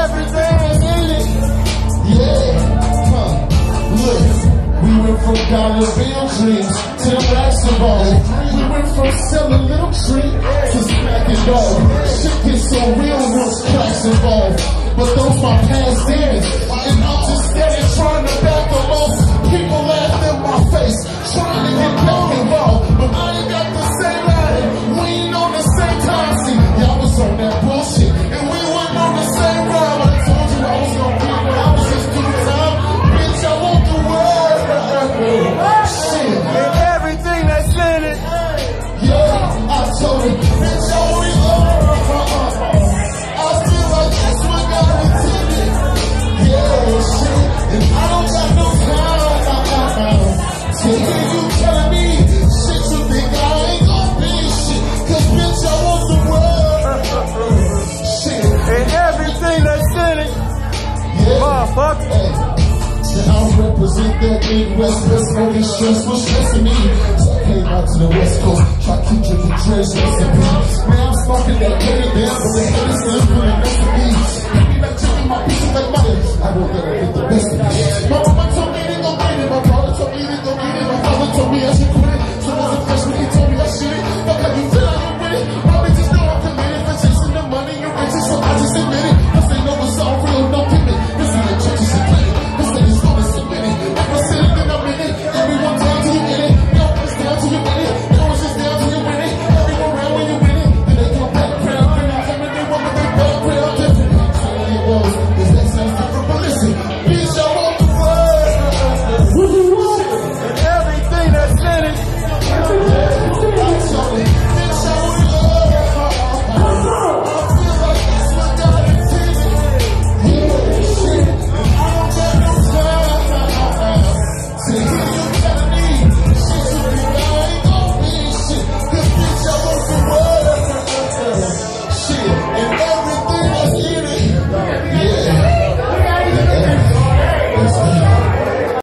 everything in it. Yeah, huh. Look, we went from dollar bill dreams to the basketball. We went from selling little treats to smacking dog. Shit gets so real once cracks involved. But those my past days. represent that big West only stressful stress stressing me. So I came out to the west coast, try to keep drinking trash recipes. I'm smoking that baby, but the